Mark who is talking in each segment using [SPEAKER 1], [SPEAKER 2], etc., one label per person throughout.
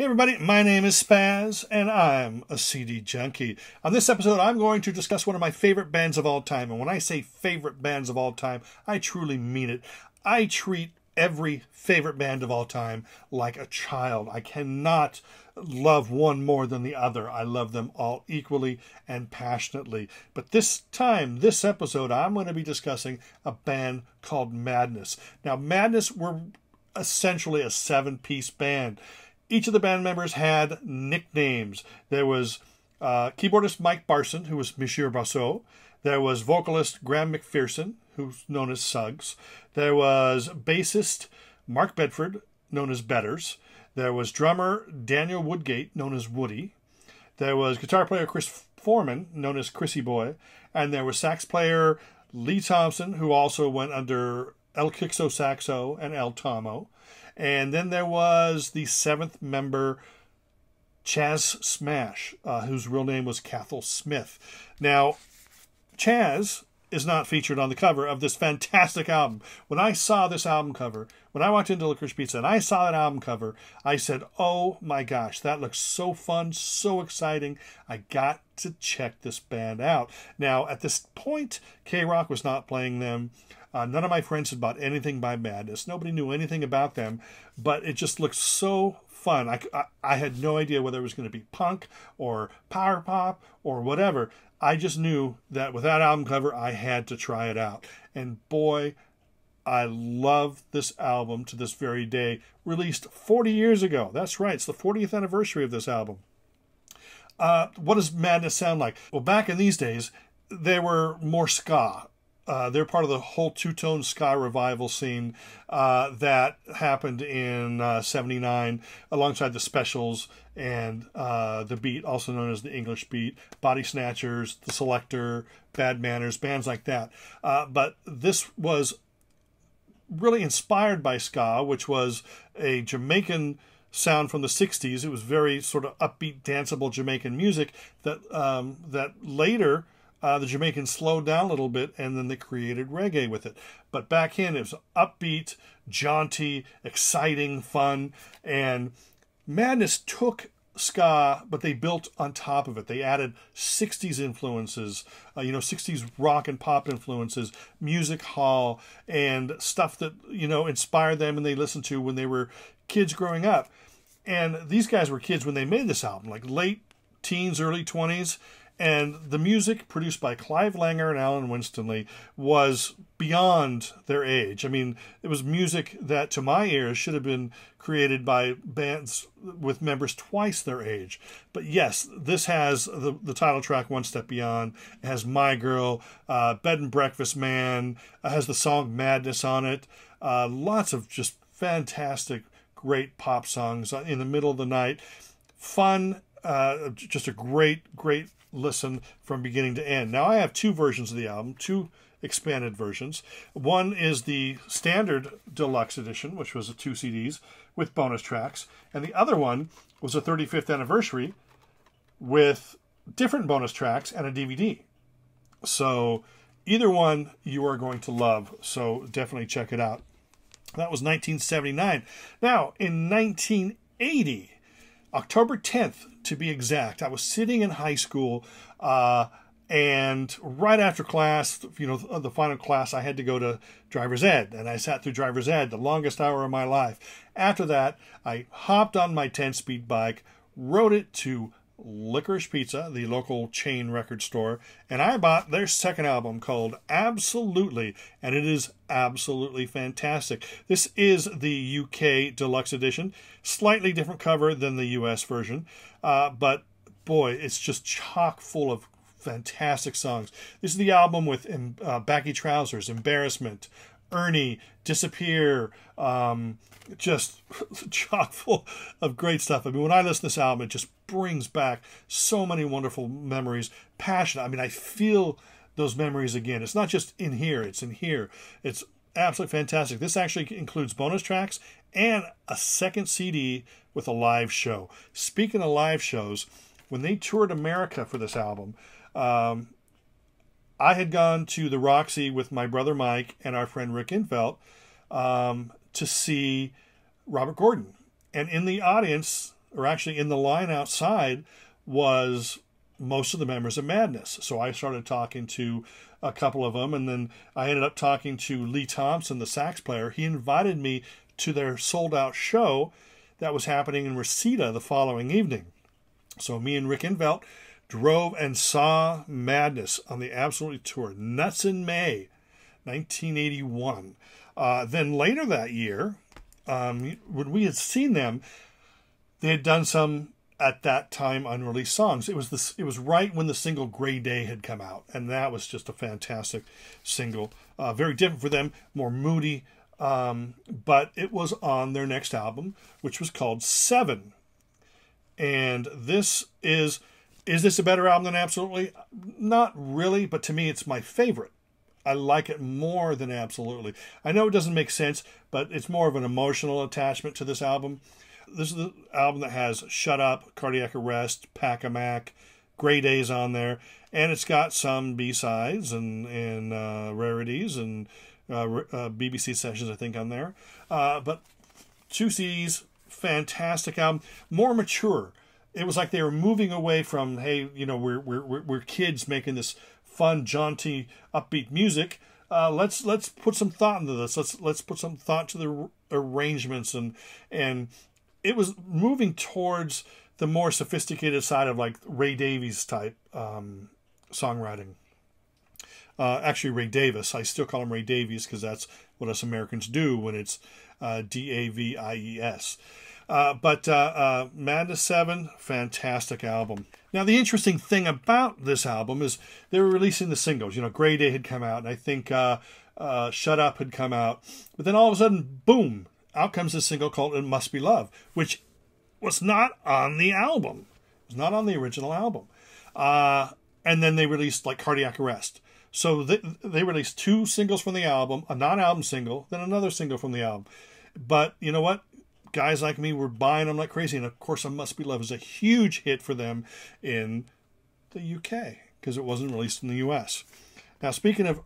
[SPEAKER 1] Hey everybody, my name is Spaz and I'm a CD junkie. On this episode, I'm going to discuss one of my favorite bands of all time. And when I say favorite bands of all time, I truly mean it. I treat every favorite band of all time like a child. I cannot love one more than the other. I love them all equally and passionately. But this time, this episode, I'm going to be discussing a band called Madness. Now, Madness were essentially a seven piece band each of the band members had nicknames. There was uh, keyboardist Mike Barson, who was Monsieur Barso. There was vocalist Graham McPherson, who's known as Suggs. There was bassist Mark Bedford, known as Betters. There was drummer Daniel Woodgate, known as Woody. There was guitar player Chris Foreman, known as Chrissy Boy. And there was sax player Lee Thompson, who also went under El Kixo Saxo and El Tomo. And then there was the seventh member, Chaz Smash, uh, whose real name was Cathal Smyth. Now, Chas is not featured on the cover of this fantastic album. When I saw this album cover, when I walked into Licorice Pizza and I saw that album cover, I said, Oh my gosh, that looks so fun, so exciting. I got to check this band out. Now, at this point, K Rock was not playing them. Uh, none of my friends had bought anything by Madness. Nobody knew anything about them, but it just looked so fun. I, I, I had no idea whether it was going to be punk or power pop or whatever. I just knew that with that album cover, I had to try it out. And boy, I love this album to this very day. Released 40 years ago. That's right, it's the 40th anniversary of this album. Uh, what does Madness sound like? Well, back in these days, they were more ska. Uh, they're part of the whole two tone ska revival scene uh, that happened in uh, 79 alongside the specials and uh, the beat, also known as the English beat, Body Snatchers, The Selecter, Bad Manners, bands like that. Uh, but this was really inspired by ska, which was a Jamaican sound from the 60s. It was very sort of upbeat, danceable Jamaican music that um, that later uh, the Jamaicans slowed down a little bit and then they created reggae with it. But back in, it was upbeat, jaunty, exciting, fun. And Madness took ska, but they built on top of it. They added 60s influences, uh, you know, 60s rock and pop influences, music hall, and stuff that, you know, inspired them and they listened to when they were kids growing up. And these guys were kids when they made this album, like late teens, early 20s. And the music produced by Clive Langer and Alan Winstanley was beyond their age. I mean, it was music that, to my ears, should have been created by bands with members twice their age. But yes, this has the, the title track, One Step Beyond. It has My Girl, uh, Bed and Breakfast Man, has the song Madness on it. Uh, lots of just fantastic, great pop songs in the middle of the night. Fun, uh, just a great, great listen from beginning to end. Now, I have two versions of the album, two expanded versions. One is the standard deluxe edition, which was two CDs with bonus tracks, and the other one was a 35th anniversary with different bonus tracks and a DVD. So, either one you are going to love, so definitely check it out. That was 1979. Now, in 1980, October 10th, to be exact. I was sitting in high school, uh, and right after class, you know, the final class, I had to go to driver's ed, and I sat through driver's ed, the longest hour of my life. After that, I hopped on my 10 speed bike, rode it to Licorice Pizza, the local chain record store, and I bought their second album called Absolutely, and it is absolutely fantastic. This is the UK deluxe edition, slightly different cover than the US version, uh, but boy, it's just chock full of fantastic songs. This is the album with uh, Baggy Trousers, Embarrassment, Ernie, Disappear, um, just chock full of great stuff. I mean, when I listen to this album, it just brings back so many wonderful memories, passion. I mean, I feel those memories again. It's not just in here, it's in here. It's absolutely fantastic. This actually includes bonus tracks and a second CD with a live show. Speaking of live shows, when they toured America for this album, um, I had gone to the Roxy with my brother Mike and our friend Rick Infelt um, to see Robert Gordon. And in the audience, or actually in the line outside, was most of the members of Madness. So I started talking to a couple of them, and then I ended up talking to Lee Thompson, the sax player. He invited me to their sold out show that was happening in Reseda the following evening. So me and Rick Invelt drove and saw Madness on the Absolutely Tour, Nuts in May, 1981. Uh, then later that year, um, when we had seen them, they had done some at that time unreleased songs. It was. It was right when the single "Gray Day" had come out, and that was just a fantastic single. Uh, very different for them, more moody, um, but it was on their next album, which was called Seven. And this is is this a better album than Absolutely? Not really, but to me, it's my favorite. I like it more than Absolutely. I know it doesn't make sense, but it's more of an emotional attachment to this album. This is the album that has Shut Up, Cardiac Arrest, Pack a Mac, Gray Days on there, and it's got some B sides and and uh, rarities and uh, uh, BBC sessions, I think, on there. Uh, but two CDs, fantastic album, more mature. It was like they were moving away from hey, you know, we're we're we're kids making this fun, jaunty, upbeat music. Uh, let's let's put some thought into this. Let's let's put some thought to the arrangements and and it was moving towards the more sophisticated side of like Ray Davies type um, songwriting. Uh, actually, Ray Davis. I still call him Ray Davies because that's what us Americans do when it's uh, D A V I E S. Uh, but uh, uh, Madness 7, fantastic album. Now, the interesting thing about this album is they were releasing the singles. You know, Gray Day had come out, and I think uh, uh, Shut Up had come out. But then all of a sudden, boom, out comes a single called It Must Be Love, which was not on the album. It was not on the original album. Uh, and then they released like Cardiac Arrest. So they, they released two singles from the album, a non album single, then another single from the album. But you know what? Guys like me were buying them like crazy. And of course, "I Must Be Love" is a huge hit for them in the UK because it wasn't released in the US. Now, speaking of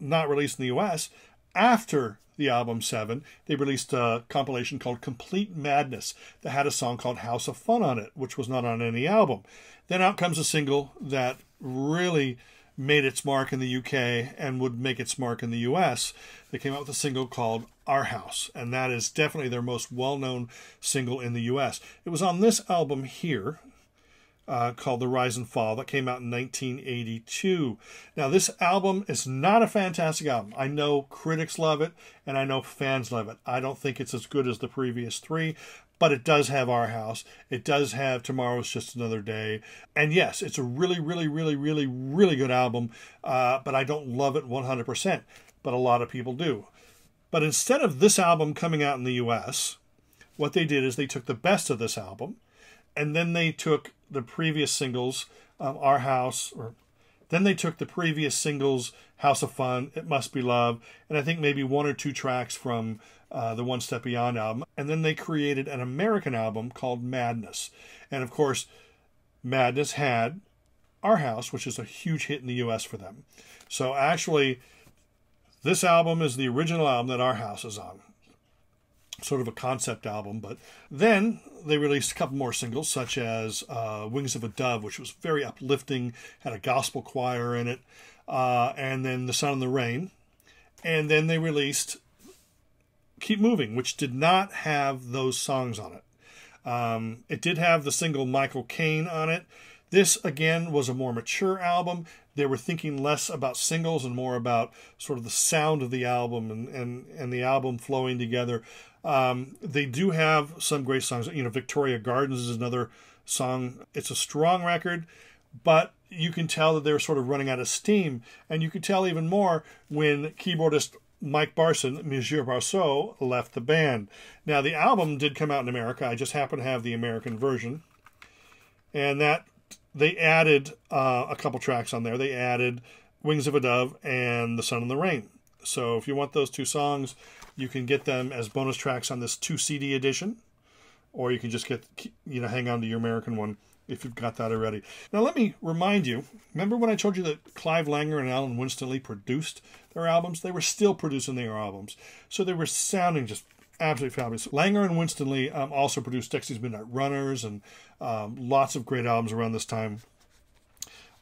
[SPEAKER 1] not released in the US, after the album Seven, they released a compilation called Complete Madness that had a song called House of Fun on it, which was not on any album. Then out comes a single that really made its mark in the UK and would make its mark in the US. They came out with a single called Our House, and that is definitely their most well known single in the US. It was on this album here. Uh, called The Rise and Fall that came out in 1982. Now, this album is not a fantastic album. I know critics love it and I know fans love it. I don't think it's as good as the previous three, but it does have our house. It does have Tomorrow's Just Another Day. And yes, it's a really, really, really, really, really good album, uh, but I don't love it 100%, but a lot of people do. But instead of this album coming out in the US, what they did is they took the best of this album and then they took the previous singles, um, Our House, or then they took the previous singles, House of Fun, It Must Be Love, and I think maybe one or two tracks from uh, the One Step Beyond album. And then they created an American album called Madness. And of course, Madness had Our House, which is a huge hit in the US for them. So actually, this album is the original album that Our House is on. Sort of a concept album, but then they released a couple more singles, such as uh, Wings of a Dove, which was very uplifting, had a gospel choir in it, uh, and then The Sun and the Rain. And then they released Keep Moving, which did not have those songs on it. Um, it did have the single Michael Caine on it. This, again, was a more mature album. They were thinking less about singles and more about sort of the sound of the album and, and, and the album flowing together. Um, they do have some great songs. You know, Victoria Gardens is another song. It's a strong record, but you can tell that they're sort of running out of steam. And you can tell even more when keyboardist Mike Barson, Monsieur Barso, left the band. Now, the album did come out in America. I just happen to have the American version. And that they added uh, a couple tracks on there. They added Wings of a Dove and The Sun and the Rain. So if you want those two songs, you can get them as bonus tracks on this 2 CD edition, or you can just get, you know, hang on to your American one if you've got that already. Now, let me remind you remember when I told you that Clive Langer and Alan Winstanley produced their albums? They were still producing their albums. So they were sounding just absolutely fabulous. Langer and Winstanley um, also produced Dexys Midnight Runners and um, lots of great albums around this time.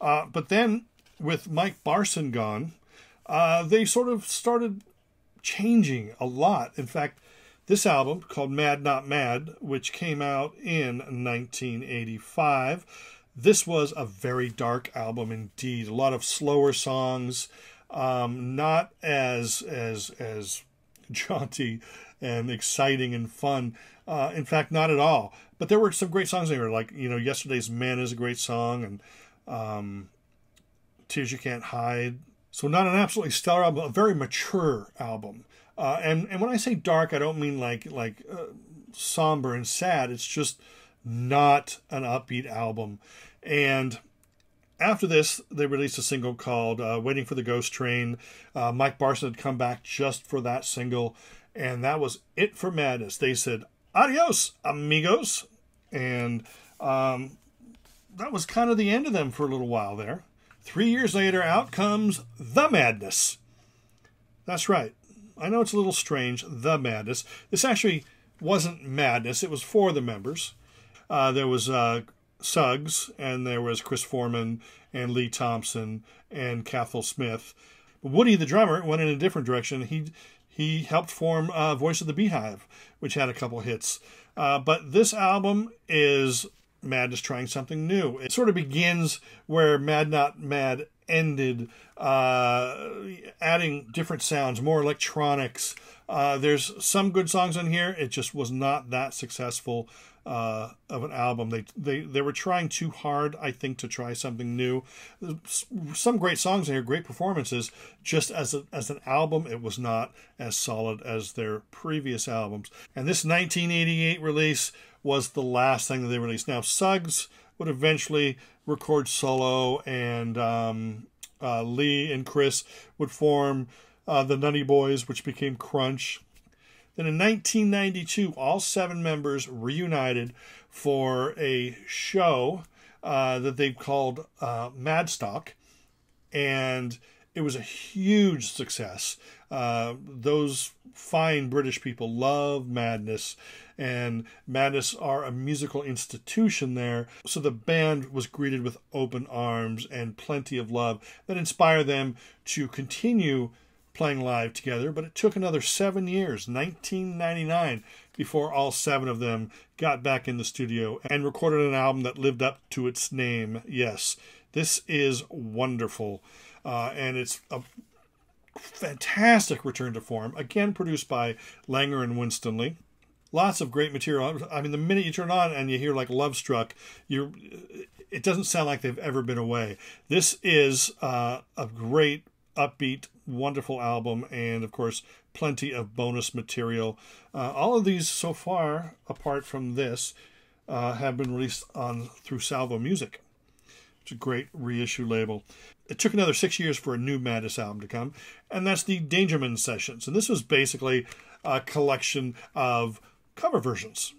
[SPEAKER 1] Uh, but then with Mike Barson gone, uh, they sort of started changing a lot. In fact, this album called Mad Not Mad, which came out in 1985, this was a very dark album indeed. A lot of slower songs, um, not as as as jaunty and exciting and fun. Uh, in fact, not at all. But there were some great songs in there, like you know, "Yesterday's Man" is a great song, and um, "Tears You Can't Hide." So not an absolutely stellar album, a very mature album. Uh, and and when I say dark, I don't mean like like uh, somber and sad. It's just not an upbeat album. And after this, they released a single called uh, "Waiting for the Ghost Train." Uh, Mike Barson had come back just for that single, and that was it for Madness. They said "Adios, amigos," and um, that was kind of the end of them for a little while there. Three years later, out comes The Madness. That's right. I know it's a little strange, The Madness. This actually wasn't Madness, it was for the members. Uh, there was uh, Suggs, and there was Chris Foreman, and Lee Thompson, and Cathal Smyth. Woody, the drummer, went in a different direction. He he helped form uh, Voice of the Beehive, which had a couple hits. Uh, but this album is Madness trying something new. It sort of begins where Mad Not Mad ended, uh, adding different sounds, more electronics. Uh, there's some good songs on here. It just was not that successful uh, of an album. They, they they were trying too hard, I think, to try something new. Some great songs in here, great performances. Just as a, as an album, it was not as solid as their previous albums. And this 1988 release was the last thing that they released. Now, Suggs would eventually record solo, and um, uh, Lee and Chris would form uh, the Nutty Boys, which became Crunch. Then in 1992, all seven members reunited for a show uh, that they called uh, Madstock, and it was a huge success. Uh, those fine British people love Madness, and Madness are a musical institution there. So the band was greeted with open arms and plenty of love that inspired them to continue playing live together. But it took another seven years, 1999, before all seven of them got back in the studio and recorded an album that lived up to its name. Yes, this is wonderful. Uh, and it's a fantastic return to form, again produced by Langer and Winstanley. Lots of great material. I mean, the minute you turn on and you hear like "Love Struck," you it doesn't sound like they've ever been away. This is uh, a great, upbeat, wonderful album, and of course, plenty of bonus material. Uh, all of these so far, apart from this, uh, have been released on through Salvo Music. It's a great reissue label. It took another six years for a new Madness album to come, and that's the Dangermen Sessions. And this was basically a collection of cover versions.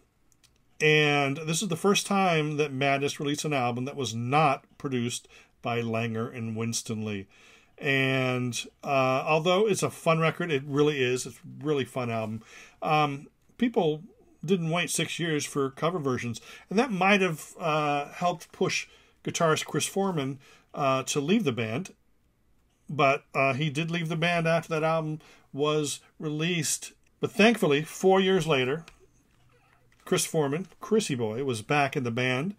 [SPEAKER 1] And this is the first time that Madness released an album that was not produced by Langer and Winstanley. And uh, although it's a fun record, it really is. It's a really fun album. Um, people didn't wait six years for cover versions, and that might have uh, helped push guitarist Chris Foreman uh, to leave the band. But uh, he did leave the band after that album was released. But thankfully, four years later, Chris Foreman, Chrissy Boy, was back in the band,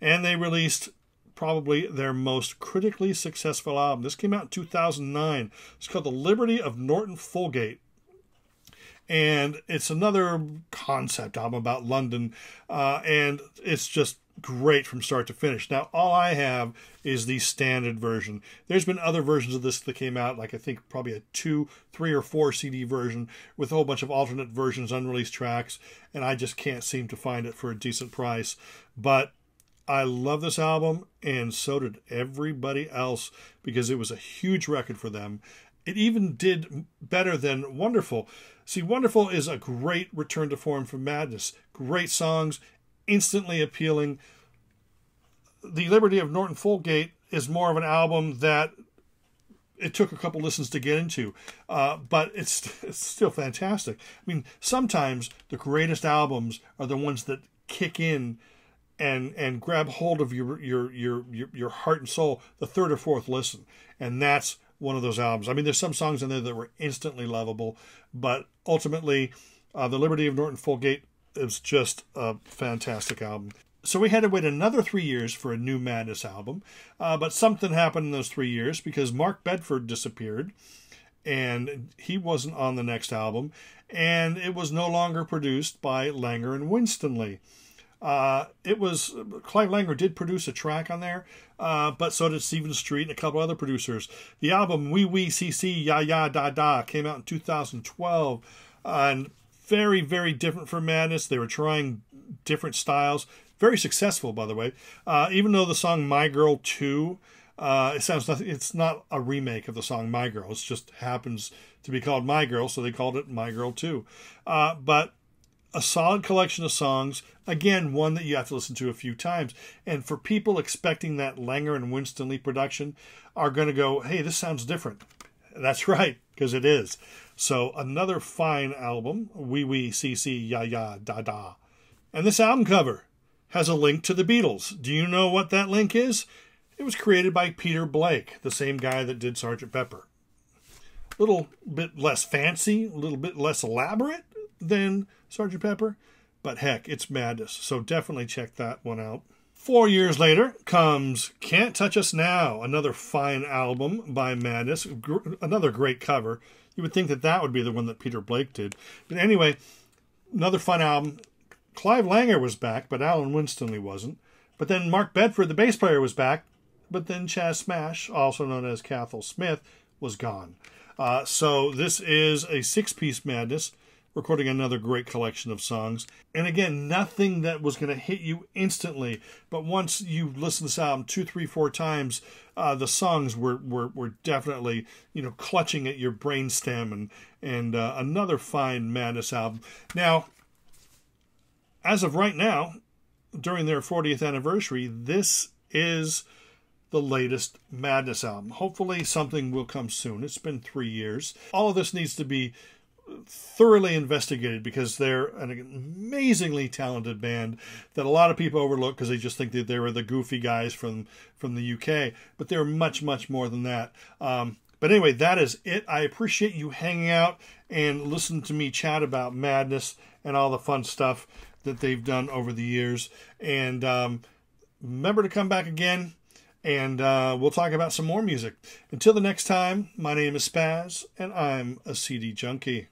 [SPEAKER 1] and they released probably their most critically successful album. This came out in 2009. It's called The Liberty of Norton Folgate. And it's another concept album about London, uh, and it's just great from start to finish. Now, all I have is the standard version. There's been other versions of this that came out, like I think probably a two, three, or four CD version with a whole bunch of alternate versions, unreleased tracks, and I just can't seem to find it for a decent price. But I love this album, and so did everybody else because it was a huge record for them. It even did better than Wonderful. See, Wonderful is a great return to form from Madness. Great songs, instantly appealing. The Liberty of Norton Folgate is more of an album that it took a couple listens to get into, uh, but it's it's still fantastic. I mean, sometimes the greatest albums are the ones that kick in and and grab hold of your your your your, your heart and soul the third or fourth listen, and that's one of those albums. I mean, there's some songs in there that were instantly lovable, but ultimately, uh, the Liberty of Norton Folgate is just a fantastic album. So we had to wait another three years for a new Madness album, uh, but something happened in those three years because Mark Bedford disappeared, and he wasn't on the next album, and it was no longer produced by Langer and Winstanley. Uh, it was Clive Langer did produce a track on there, uh, but so did Stephen Street and a couple other producers. The album Oui Oui Si Si Ja Ja Da Da came out in 2012, and very very different from Madness. They were trying different styles. Very successful, by the way. Uh, even though the song "My Girl 2," uh, it sounds nothing. It's not a remake of the song "My Girl." It just happens to be called "My Girl," so they called it "My Girl 2." Uh, but a solid collection of songs. Again, one that you have to listen to a few times. And for people expecting that Langer and Winstanley production, are going to go, "Hey, this sounds different." That's right, because it is. So another fine album, Oui Oui Si Si Ja Ja Da Da. And this album cover has a link to the Beatles. Do you know what that link is? It was created by Peter Blake, the same guy that did Sgt. Pepper. A little bit less fancy, a little bit less elaborate than Sgt. Pepper, but heck, it's madness. So definitely check that one out. Four years later comes Can't Touch Us Now, another fine album by Madness, another great cover. You would think that that would be the one that Peter Blake did. But anyway, another fun album. Clive Langer was back, but Alan Winstanley wasn't. But then Mark Bedford, the bass player, was back, but then Chas Smash, also known as Cathal Smyth, was gone. Uh, so this is a six-piece madness, recording another great collection of songs. And again, nothing that was going to hit you instantly, but once you listen to this album two, three, four times, uh, the songs were, were were definitely you know clutching at your brainstem, and and uh, another fine madness album. Now, as of right now, during their 40th anniversary, this is the latest Madness album. Hopefully, something will come soon. It's been three years. All of this needs to be thoroughly investigated because they're an amazingly talented band that a lot of people overlook because they just think that they were the goofy guys from from the UK. But they're much much more than that. Um, but anyway, that is it. I appreciate you hanging out and listening to me chat about madness and all the fun stuff that they've done over the years. And um, remember to come back again, and uh, we'll talk about some more music. Until the next time, my name is Spaz, and I'm a CD junkie.